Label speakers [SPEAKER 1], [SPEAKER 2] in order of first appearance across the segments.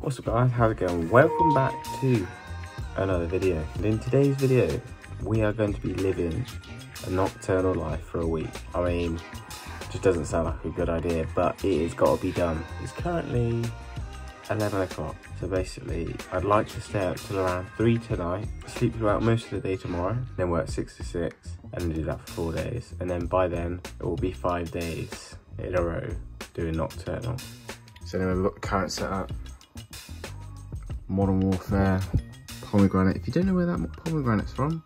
[SPEAKER 1] What's up guys, how's it going? Welcome back to another video. And in today's video, we are going to be living a nocturnal life for a week. I mean, just doesn't sound like a good idea, but it has got to be done. It's currently 11 o'clock. So basically, I'd like to stay up till around 3 tonight, sleep throughout most of the day tomorrow, then work 6 to 6, and do that for 4 days. And then by then, it will be 5 days in a row doing nocturnal. So anyway, we've got the current setup. Modern Warfare, pomegranate. If you don't know where that pomegranate's from,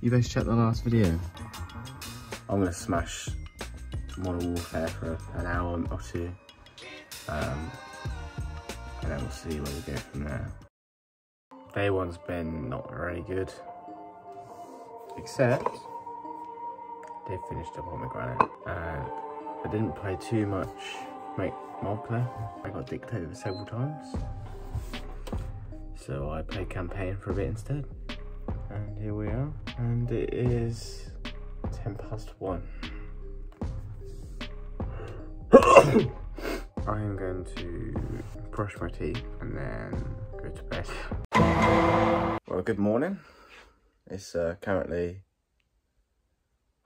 [SPEAKER 1] you best check the last video. I'm gonna smash Modern Warfare for an hour or two. Um, and then we'll see where we go from there. Day one's been not very good. Except, they finished up pomegranate. And I didn't play too much make multiplayer. I got dictated several times. So I played campaign for a bit instead. And here we are. And it is 10 past 1. I am going to brush my teeth and then go to bed. Well, good morning. It's uh, currently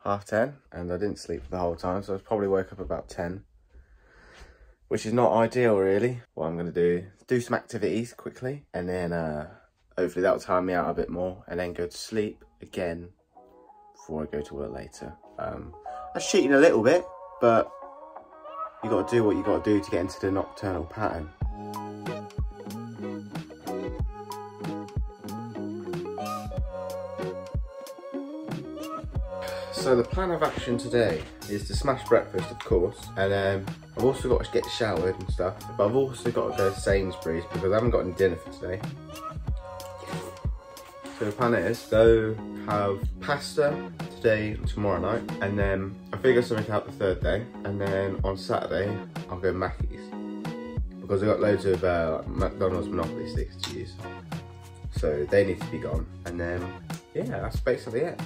[SPEAKER 1] half 10 and I didn't sleep for the whole time, so I probably woke up about 10 which is not ideal really. What I'm to do do some activities quickly and then uh, hopefully that'll time me out a bit more and then go to sleep again before I go to work later. Um, that's cheating a little bit, but you got to do what you got to do to get into the nocturnal pattern. So the plan of action today is to smash breakfast, of course, and um, I've also got to get showered and stuff, but I've also got to go to Sainsbury's because I haven't got any dinner for today. So the plan is go have pasta today tomorrow night, and then I figure something out the third day, and then on Saturday I'll go Mackey's because I've got loads of uh, McDonald's Monopoly sticks to use. So they need to be gone, and then yeah, that's basically it.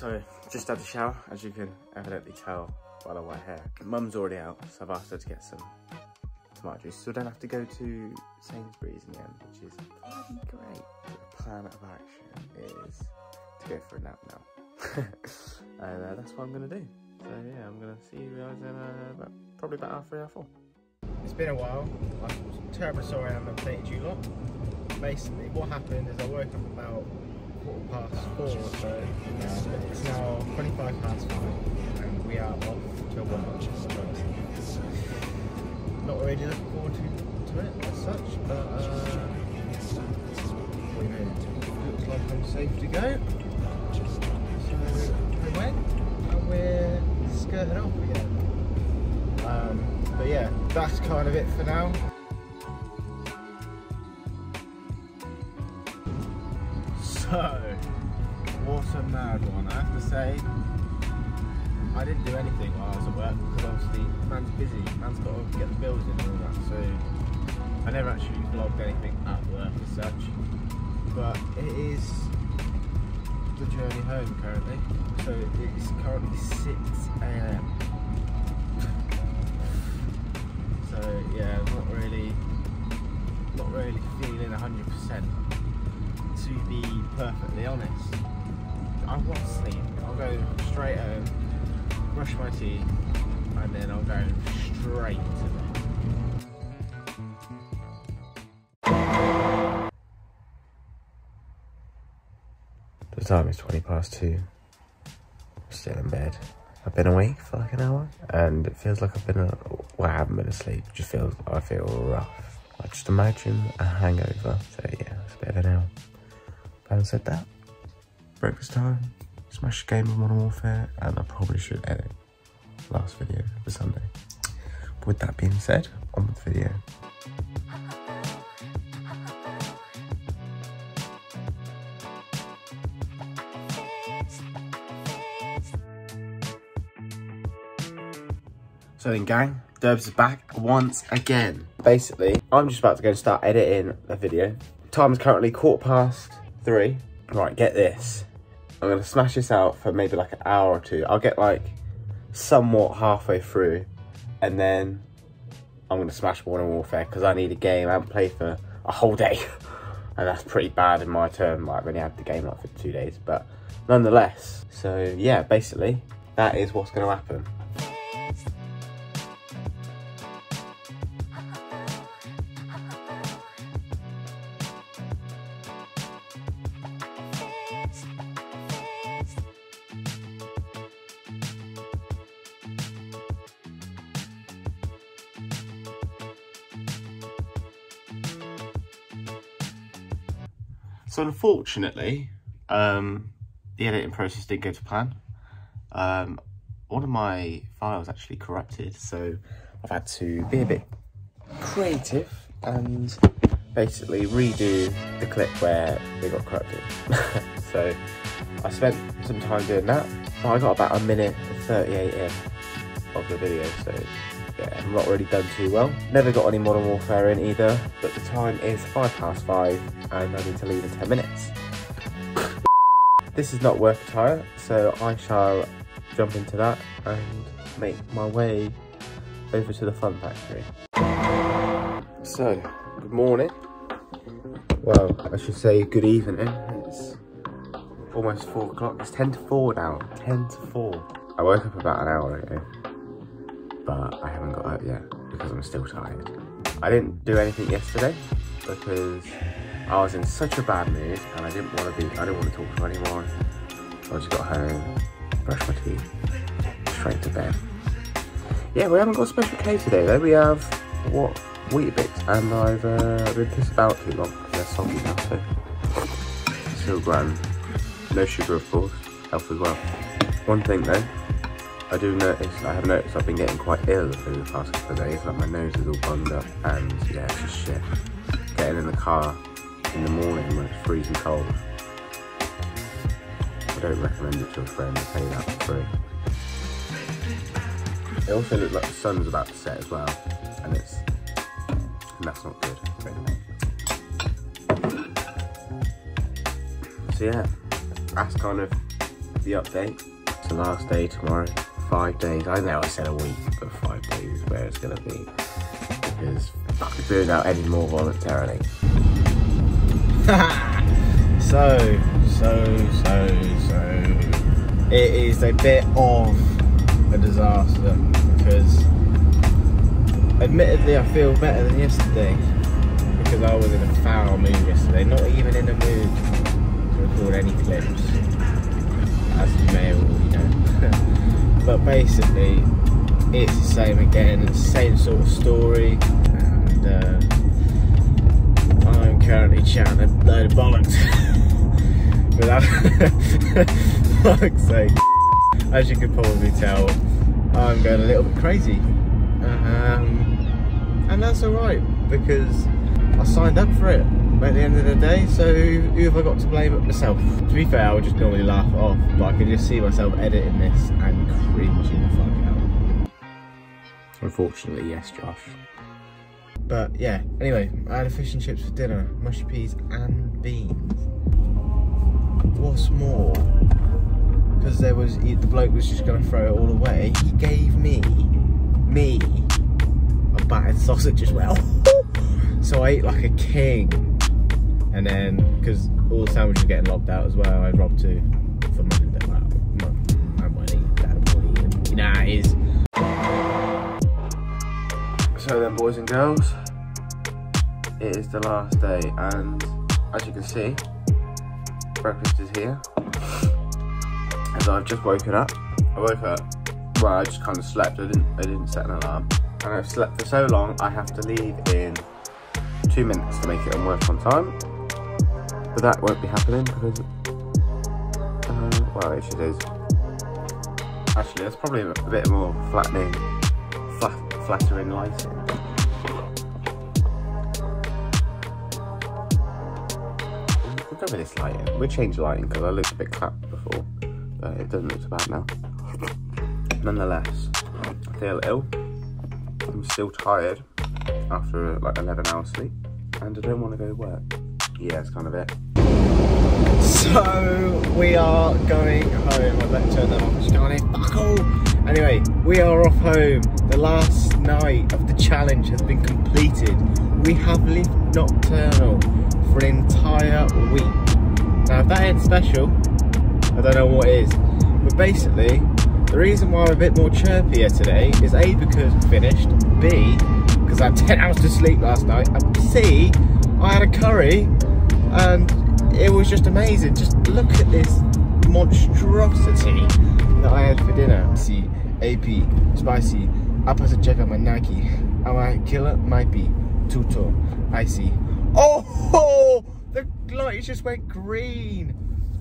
[SPEAKER 1] So, just had a shower, as you can evidently tell by the white hair. Mum's already out, so I've asked her to get some tomato juice, so I don't have to go to Sainsbury's in the end, which is great. The plan of action is to go for a nap now. and uh, that's what I'm going to do. So yeah, I'm going to see you guys in uh, about, probably about half three, half four. It's been a while. I'm terribly sorry I haven't updated you lot. Basically, what happened is I woke up about past four, so it's now 25 past five, and we are off to work. Not really looking forward to, to it as such, but uh, looks like I'm safe to go. So we went, and we're skirting off again. Um, but yeah, that's kind of it for now. So, what a mad one. I have to say, I didn't do anything while I was at work because obviously man's busy, man's got to get the bills in and all that. So, I never actually vlogged anything at work as such. But it is the journey home currently. So, it's currently 6 a.m. So, yeah, not really, not really feeling 100% to be perfectly honest, I want sleep. I'll go straight home, brush my teeth, and then I'll go straight to bed. The time is 20 past 2. Still in bed. I've been awake for like an hour, and it feels like I've been, a, well, I haven't been asleep. It just feels, I feel rough. I just imagine a hangover. So yeah, it's an hour. Having said that, breakfast time, smash game of Modern Warfare, and I probably should edit last video for Sunday. But with that being said, on with the video. So then gang, Durbs is back once again. Basically, I'm just about to go and start editing a video. Time is currently quarter past three. Right, get this. I'm gonna smash this out for maybe like an hour or two. I'll get like somewhat halfway through and then I'm gonna smash Modern Warfare because I need a game. I haven't for a whole day. and that's pretty bad in my term. Like, I've only had the game like for two days, but nonetheless. So yeah, basically, that is what's gonna happen. So unfortunately, um, the editing process didn't go to plan. Um, one of my files actually corrupted, so I've had to be a bit creative and basically redo the clip where it got corrupted. so I spent some time doing that. I got about a minute and 38 in of the video, so yeah, I'm not really done too well. Never got any Modern Warfare in either, but the time is five past five and I need to leave in 10 minutes. this is not work attire, so I shall jump into that and make my way over to the fun factory. So, good morning. Well, I should say good evening. It's almost four o'clock. It's 10 to 4 now. 10 to 4. I woke up about an hour ago but I haven't got up yet because I'm still tired. I didn't do anything yesterday because I was in such a bad mood and I didn't want to be, I didn't want to talk to anyone. I just got home, brushed my teeth, straight to bed. Yeah, we haven't got a special K today though. We have, what, Weetabix and I've uh, been pissed about too long because they're soggy now, so still grand. No sugar, of course, health as well. One thing though, I do notice, I have noticed I've been getting quite ill over the past couple of days, like my nose is all bunged up and yeah, it's just shit. Getting in the car in the morning when it's freezing cold. I don't recommend it to a friend, I pay that for free. It also looks like the sun's about to set as well, and it's, and that's not good. So yeah, that's kind of the update. It's the last day tomorrow five days. I know I said a week, but five days is where it's going to be. Because fuck doing that anymore voluntarily. so, so, so, so. It is a bit of a disaster because admittedly I feel better than yesterday because I was in a foul mood yesterday, not even in a mood to record any clips, as you know. but basically it's the same again it's the same sort of story and uh, I'm currently chatting a load of bollocks. Without fuck's sake. As you can probably tell I'm going a little bit crazy. Um, and that's alright because I signed up for it at the end of the day, so who have I got to blame but myself? To be fair, I would just normally laugh it off, but I can just see myself editing this and cringing the fuck out. Unfortunately, yes, Josh. But yeah, anyway, I had a fish and chips for dinner, mushy peas and beans. What's more, because there was, the bloke was just going to throw it all away, he gave me, me, a battered sausage as well. so I ate like a king and then, because all the sandwiches were getting lobbed out as well, I robbed two for mum and dad. Well, mum won't dad won't eat. You know it is. So then, boys and girls, it is the last day, and as you can see, breakfast is here. As I've just woken up, I woke up. Well, I just kind of slept. I didn't. I didn't set an alarm, and I've slept for so long. I have to leave in two minutes to make it on work on time but that won't be happening because, uh, well, it is. Actually, that's probably a bit more flattening, flat, flattering lighting. We'll this lighting. We'll change the lighting because I looked a bit clapped before, but it doesn't look so bad now. Nonetheless, I feel ill. I'm still tired after like 11 hours sleep and I don't want to go to work yeah, it's kind of it. So we are going home. Like to turn that off. On in. Fuck all. Anyway, we are off home. The last night of the challenge has been completed. We have lived nocturnal for an entire week. Now, if that ain't special, I don't know what is. But basically, the reason why I'm a bit more chirpier today is A, because we finished, B, because I had 10 hours to sleep last night, and C, I had a curry, and it was just amazing. Just look at this monstrosity that I had for dinner. See, AP, spicy, apa saja my Nike, ama killer might be tuto, I see. Oh, the lights just went green,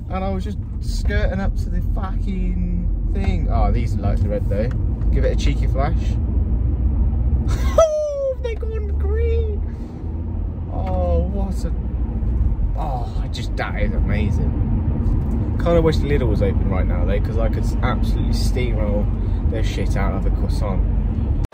[SPEAKER 1] and I was just skirting up to the fucking thing. Oh, these lights are red though. Give it a cheeky flash. Oh, they gone green. Oh, what a Oh, I just that is amazing. Kind of wish the Lidl was open right now though, because I could absolutely steamroll their shit out of a croissant.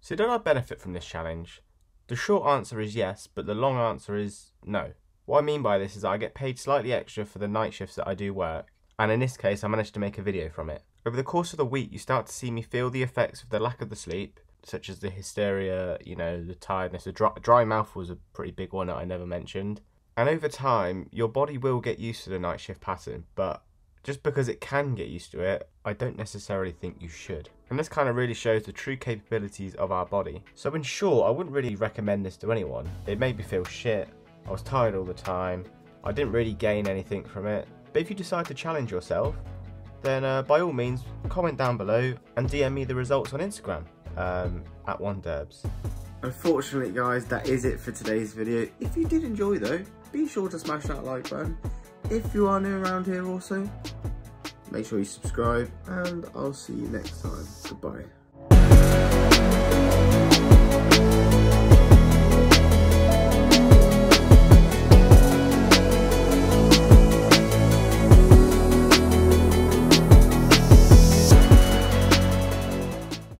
[SPEAKER 1] So did I benefit from this challenge? The short answer is yes, but the long answer is no. What I mean by this is I get paid slightly extra for the night shifts that I do work, and in this case I managed to make a video from it. Over the course of the week you start to see me feel the effects of the lack of the sleep, such as the hysteria, you know, the tiredness. The dry, dry mouth was a pretty big one that I never mentioned. And over time, your body will get used to the night shift pattern, but just because it can get used to it, I don't necessarily think you should. And this kind of really shows the true capabilities of our body. So in short, I wouldn't really recommend this to anyone. It made me feel shit. I was tired all the time. I didn't really gain anything from it. But if you decide to challenge yourself, then uh, by all means, comment down below and DM me the results on Instagram um, at OneDurbs. Unfortunately guys, that is it for today's video. If you did enjoy though, be sure to smash that like button. If you are new around here also, make sure you subscribe and I'll see you next time. Goodbye.